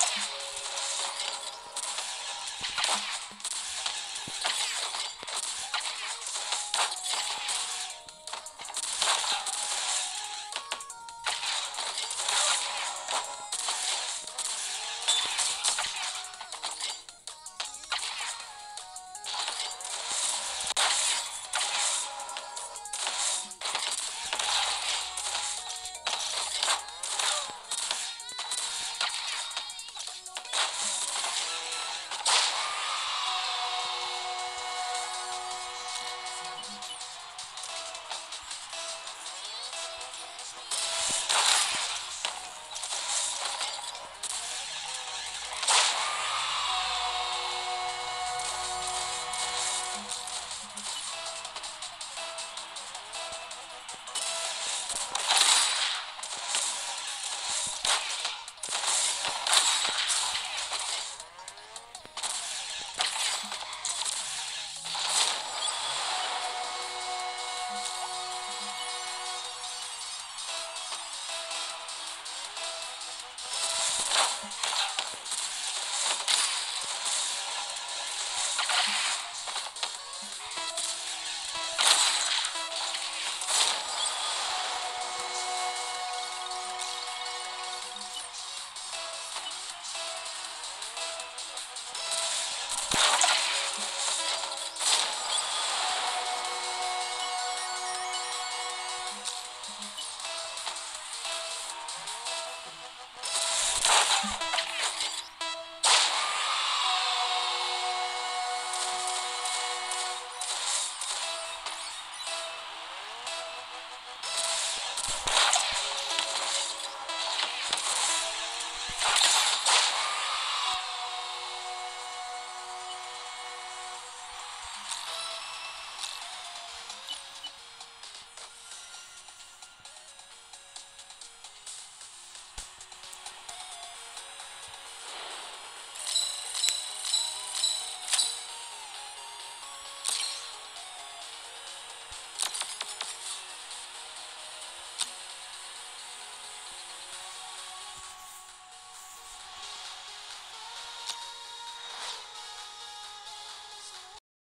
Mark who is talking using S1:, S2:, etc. S1: Thank you. you